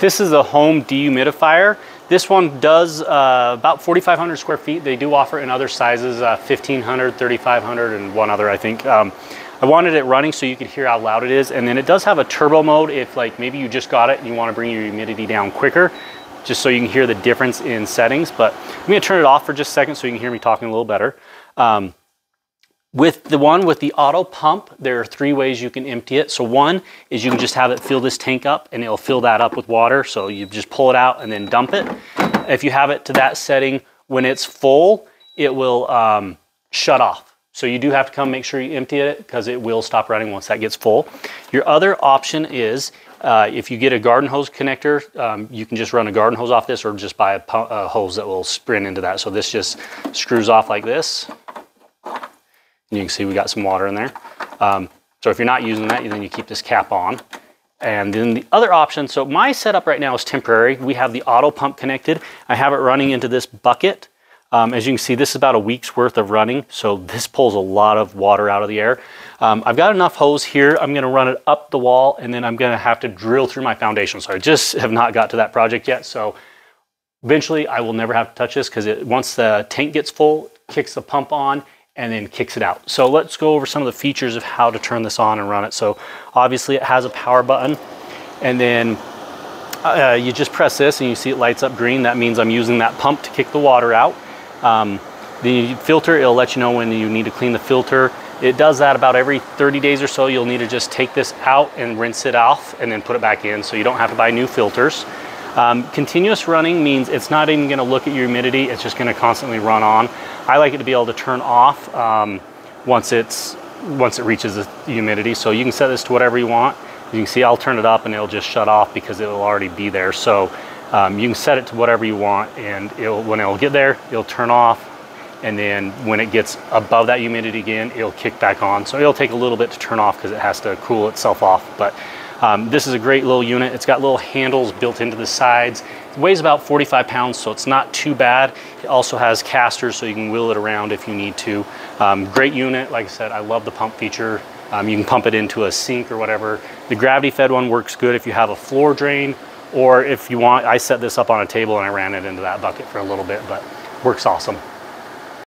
This is a home dehumidifier. This one does uh, about 4,500 square feet. They do offer in other sizes, uh, 1,500, 3,500, and one other, I think. Um, I wanted it running so you could hear how loud it is. And then it does have a turbo mode if like maybe you just got it and you want to bring your humidity down quicker, just so you can hear the difference in settings. But I'm to turn it off for just a second so you can hear me talking a little better. Um, with the one with the auto pump, there are three ways you can empty it. So one is you can just have it fill this tank up and it'll fill that up with water. So you just pull it out and then dump it. If you have it to that setting, when it's full, it will um, shut off. So you do have to come make sure you empty it because it will stop running once that gets full. Your other option is uh, if you get a garden hose connector, um, you can just run a garden hose off this or just buy a, a hose that will sprint into that. So this just screws off like this you can see we got some water in there. Um, so if you're not using that, then you keep this cap on. And then the other option, so my setup right now is temporary. We have the auto pump connected. I have it running into this bucket. Um, as you can see, this is about a week's worth of running. So this pulls a lot of water out of the air. Um, I've got enough hose here. I'm gonna run it up the wall and then I'm gonna have to drill through my foundation. So I just have not got to that project yet. So eventually I will never have to touch this because it once the tank gets full, kicks the pump on and then kicks it out. So let's go over some of the features of how to turn this on and run it. So obviously it has a power button and then uh, you just press this and you see it lights up green. That means I'm using that pump to kick the water out. Um, the filter, it'll let you know when you need to clean the filter. It does that about every 30 days or so. You'll need to just take this out and rinse it off and then put it back in so you don't have to buy new filters. Um, continuous running means it's not even gonna look at your humidity, it's just gonna constantly run on. I like it to be able to turn off um, once it's once it reaches the humidity. So you can set this to whatever you want. You can see I'll turn it up and it'll just shut off because it'll already be there. So um, you can set it to whatever you want and it'll, when it'll get there, it'll turn off. And then when it gets above that humidity again, it'll kick back on. So it'll take a little bit to turn off because it has to cool itself off. But um, this is a great little unit. It's got little handles built into the sides. It weighs about 45 pounds, so it's not too bad. It also has casters, so you can wheel it around if you need to. Um, great unit. Like I said, I love the pump feature. Um, you can pump it into a sink or whatever. The gravity fed one works good if you have a floor drain, or if you want, I set this up on a table and I ran it into that bucket for a little bit, but works awesome.